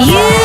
You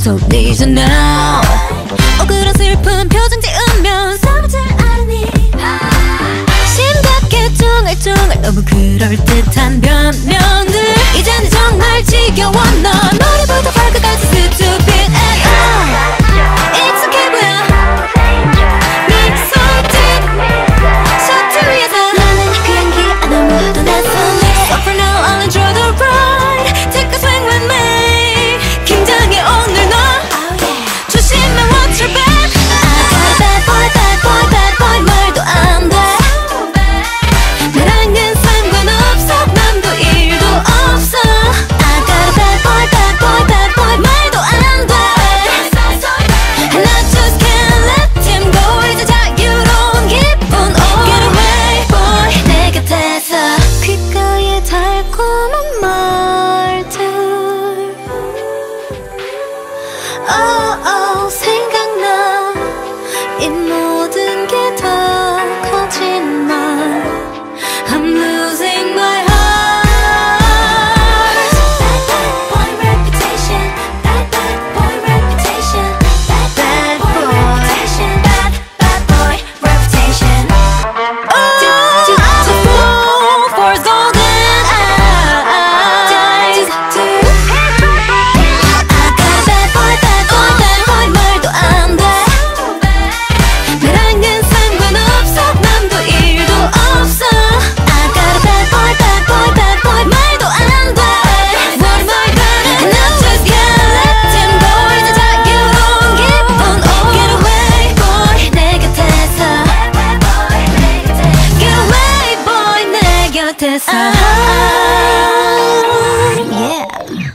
So these are now 어 그런 슬픈 표정 지으면 사무 잘 아니 심각해 퉁알퉁알 너무 그럴듯한 변명들. 이제는 정말 지겨워 넌 oh, oh. 곁에서 oh, yeah.